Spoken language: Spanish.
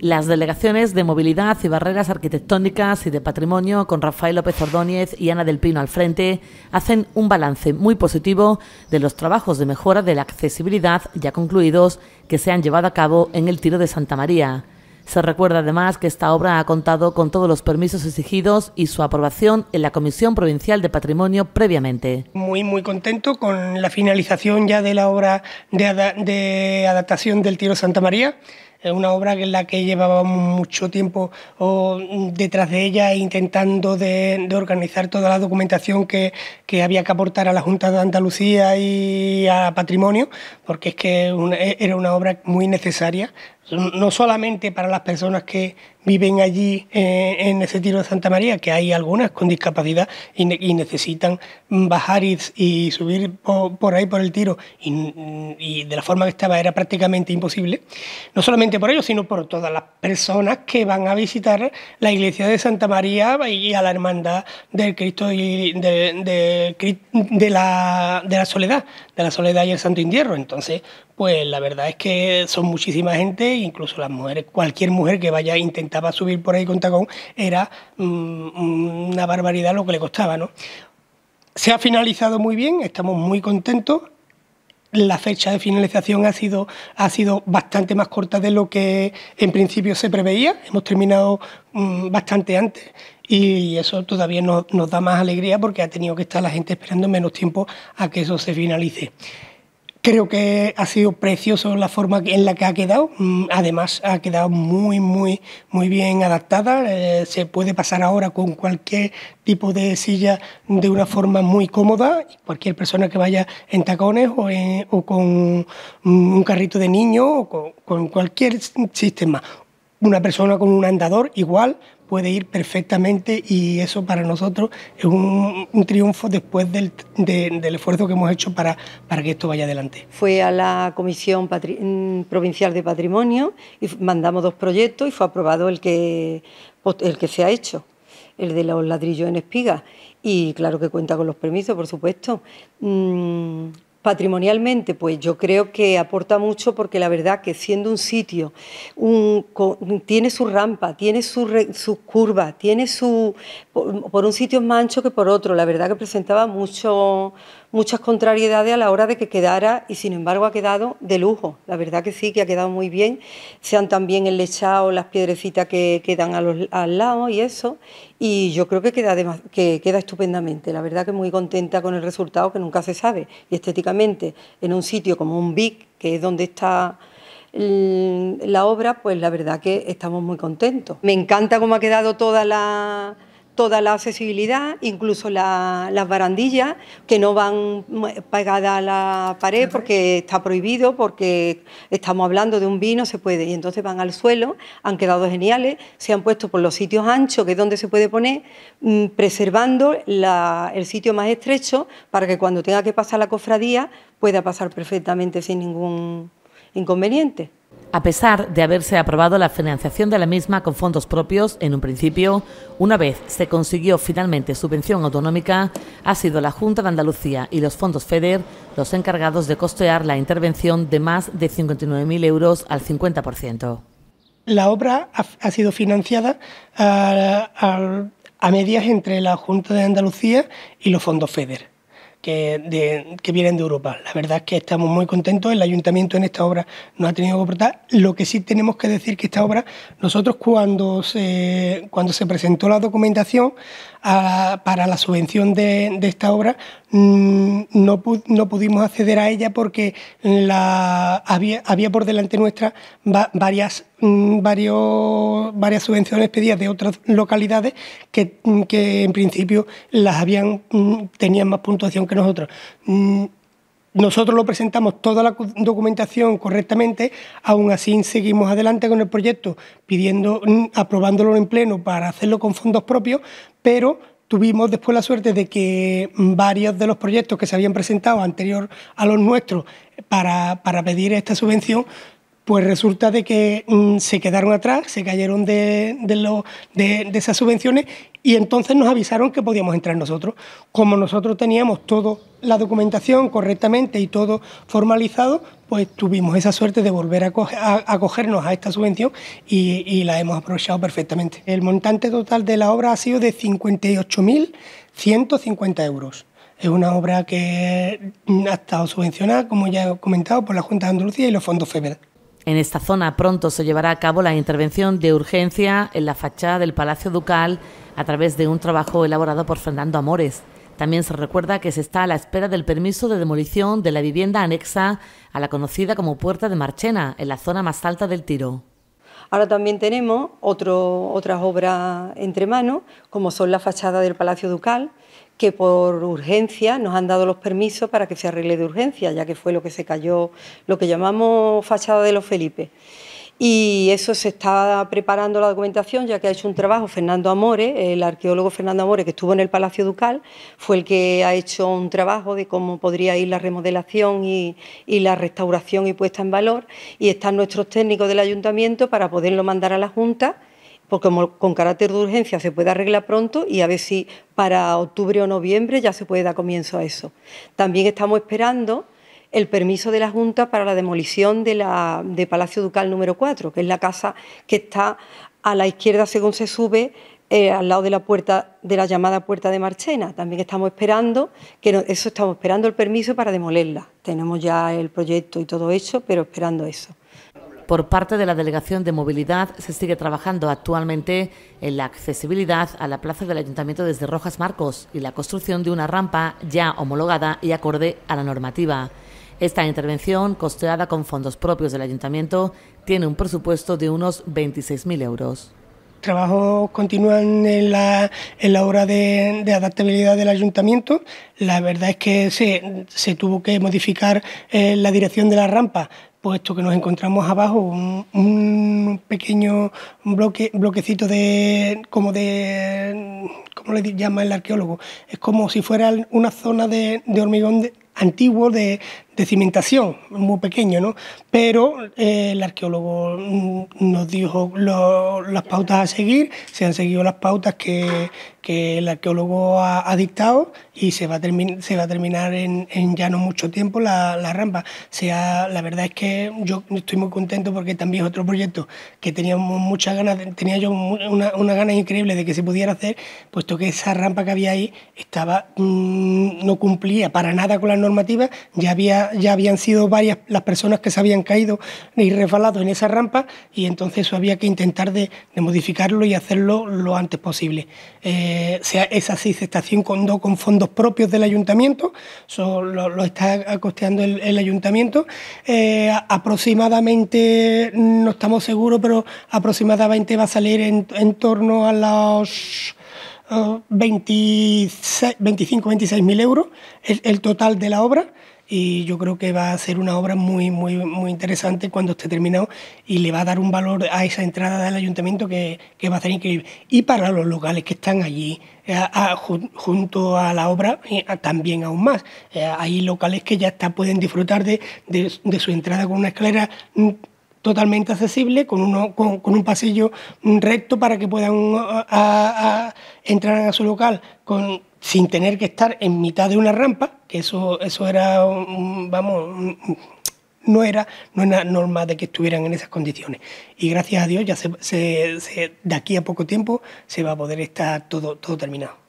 Las delegaciones de movilidad y barreras arquitectónicas y de patrimonio, con Rafael López Ordóñez y Ana del Pino al frente, hacen un balance muy positivo de los trabajos de mejora de la accesibilidad ya concluidos que se han llevado a cabo en el Tiro de Santa María. Se recuerda además que esta obra ha contado con todos los permisos exigidos y su aprobación en la Comisión Provincial de Patrimonio previamente. Muy, muy contento con la finalización ya de la obra de, adaptación del Tiro Santa María es una obra en la que llevábamos mucho tiempo detrás de ella intentando de, organizar toda la documentación que, había que aportar a la Junta de Andalucía y a Patrimonio, porque es que era una obra muy necesaria, no solamente para las personas que viven allí eh, en ese tiro de Santa María, que hay algunas con discapacidad y, necesitan bajar y, subir por, ahí por el tiro y, de la forma que estaba era prácticamente imposible, no solamente por ellos, sino por todas las personas que van a visitar la iglesia de Santa María y a la hermandad del Cristo y de, la soledad, la soledad y el Santo Indierro. Entonces, pues la verdad es que son muchísima gente, incluso las mujeres, cualquier mujer que vaya intentaba subir por ahí con tacón, era mm, una barbaridad lo que le costaba, ¿no? Se ha finalizado muy bien, estamos muy contentos. La fecha de finalización ha sido, ha sido bastante más corta de lo que en principio se preveía. Hemos terminado mm, bastante antes y eso todavía nos da más alegría porque ha tenido que estar la gente esperando menos tiempo a que eso se finalice. Creo que ha sido precioso la forma en la que ha quedado. Mm, además, ha quedado muy, muy, muy bien adaptada. Eh, se puede pasar ahora con cualquier tipo de silla de una forma muy cómoda. Cualquier persona que vaya en tacones o, con un carrito de niño o con cualquier sistema. Una persona con un andador igual puede ir perfectamente y eso para nosotros es un, triunfo después del, esfuerzo que hemos hecho para, para que esto vaya adelante. Fue a la Comisión mm, Provincial de Patrimonio y mandamos dos proyectos y fue aprobado el que, el que se ha hecho, el de los ladrillos en espiga. Y claro que cuenta con los permisos, por supuesto. Mm, Patrimonialmente, pues yo creo que aporta mucho porque la verdad que siendo un sitio, tiene su rampa, tiene sus su curvas, tiene su... Por, un sitio más ancho que por otro, la verdad que presentaba mucho, muchas contrariedades a la hora de que quedara y sin embargo ha quedado de lujo. La verdad que sí, que ha quedado muy bien. Se han también enlechado las piedrecitas que quedan a los, al lado y eso. Y yo creo que queda, que queda estupendamente. La verdad que muy contenta con el resultado que nunca se sabe. Y estéticamente, en un sitio como un BIC, que es donde está la obra, pues la verdad que estamos muy contentos. Me encanta cómo ha quedado toda la toda la accesibilidad, incluso las barandillas que no van pegadas a la pared porque está prohibido, porque estamos hablando de un vino, se puede, y entonces van al suelo, han quedado geniales, se han puesto por los sitios anchos, que es donde se puede poner, mm, preservando el sitio más estrecho para que cuando tenga que pasar la cofradía pueda pasar perfectamente sin ningún inconveniente. A pesar de haberse aprobado la financiación de la misma con fondos propios en un principio, una vez se consiguió finalmente subvención autonómica, ha sido la Junta de Andalucía y los fondos FEDER los encargados de costear la intervención de más de 59.000 euros al 50%. La obra ha, sido financiada a, a medias entre la Junta de Andalucía y los fondos FEDER que, que, vienen de Europa. La verdad es que estamos muy contentos. El ayuntamiento en esta obra no ha tenido que aportar. Lo que sí tenemos que decir que esta obra, nosotros cuando se, cuando se presentó la documentación para la subvención de, esta obra, mm, no, no, pudimos acceder a ella porque había, había por delante nuestra varias, mm, varios, varias subvenciones pedidas de otras localidades que, mm, que en principio las habían, tenían más puntuación que nosotros. Nosotros lo presentamos toda la documentación correctamente, aún así seguimos adelante con el proyecto, pidiendo, aprobándolo en pleno para hacerlo con fondos propios, pero tuvimos después la suerte de que varios de los proyectos que se habían presentado anterior a los nuestros para, pedir esta subvención pues resulta de que mm, se quedaron atrás, se cayeron de, de, esas subvenciones y entonces nos avisaron que podíamos entrar nosotros. Como nosotros teníamos toda la documentación correctamente y todo formalizado, pues tuvimos esa suerte de volver a, acogernos a esta subvención y, y, la hemos aprovechado perfectamente. El montante total de la obra ha sido de 58.150 euros. Es una obra que ha estado subvencionada, como ya he comentado, por la Junta de Andalucía y los fondos FEBER. En esta zona pronto se llevará a cabo la intervención de urgencia en la fachada del Palacio Ducal a través de un trabajo elaborado por Fernando Amores. También se recuerda que se está a la espera del permiso de demolición de la vivienda anexa a la conocida como Puerta de Marchena, en la zona más alta del Tiro. Ahora también tenemos otras obras entre manos, como son la fachada del Palacio Ducal, que por urgencia nos han dado los permisos para que se arregle de urgencia, ya que fue lo que se cayó, lo que llamamos fachada de los Felipe. Y eso se está preparando la documentación, ya que ha hecho un trabajo Fernando Amore, el arqueólogo Fernando Amore, que estuvo en el Palacio Ducal, fue el que ha hecho un trabajo de cómo podría ir la remodelación y, y la restauración y puesta en valor. Y están nuestros técnicos del ayuntamiento para poderlo mandar a la Junta porque con carácter de urgencia se puede arreglar pronto y a ver si para octubre o noviembre ya se puede dar comienzo a eso. También estamos esperando el permiso de la Junta para la demolición de, la, de Palacio Ducal número 4, que es la casa que está a la izquierda según se sube, eh, al lado de la puerta de la llamada puerta de Marchena. También estamos esperando, que eso estamos esperando el permiso para demolerla. Tenemos ya el proyecto y todo hecho, pero esperando eso. Por parte de la Delegación de Movilidad se sigue trabajando actualmente en la accesibilidad a la plaza del Ayuntamiento desde Rojas Marcos y la construcción de una rampa ya homologada y acorde a la normativa. Esta intervención, costeada con fondos propios del Ayuntamiento, tiene un presupuesto de unos 26.000 euros trabajos continúan en la, en la obra de, adaptabilidad del ayuntamiento. La verdad es que se, se tuvo que modificar eh, la dirección de la rampa puesto que nos encontramos abajo un, pequeño bloque, bloquecito de como de ¿cómo le llama el arqueólogo? Es como si fuera una zona de, hormigón antiguo de, de cimentación, muy pequeño, ¿no? Pero eh, el arqueólogo mm, nos dijo las pautas a seguir, se han seguido las pautas que, el arqueólogo ha, dictado y se va a, se va a terminar en, ya no mucho tiempo la, rampa. sea, la verdad es que yo estoy muy contento porque también es otro proyecto que teníamos muchas ganas, tenía yo una, una ganas increíble de que se pudiera hacer, puesto que esa rampa que había ahí estaba mm, no cumplía para nada con las normativas, ya había ya, habían sido varias las personas que se habían caído y resbalado en esa rampa y entonces eso había que intentar de, modificarlo y hacerlo lo antes posible. Eh, esa sí se está haciendo con, fondos propios del ayuntamiento, eso lo, está costeando el, ayuntamiento. Eh, aproximadamente, no estamos seguros, pero aproximadamente va a salir en, torno a los... 25, 26 mil euros el, total de la obra y yo creo que va a ser una obra muy, muy, muy interesante cuando esté terminado y le va a dar un valor a esa entrada del ayuntamiento que, que va a ser increíble. Y para los locales que están allí eh, junto a la obra, también aún más. Eh, hay locales que ya está, pueden disfrutar de, de, su entrada con una escalera mm, totalmente accesible, con, uno, con, un pasillo recto para que puedan entrar a su local con sin tener que estar en mitad de una rampa, que eso, eso era, vamos, no era, no era normal de que estuvieran en esas condiciones. Y gracias a Dios ya se, de aquí a poco tiempo se va a poder estar todo, todo terminado.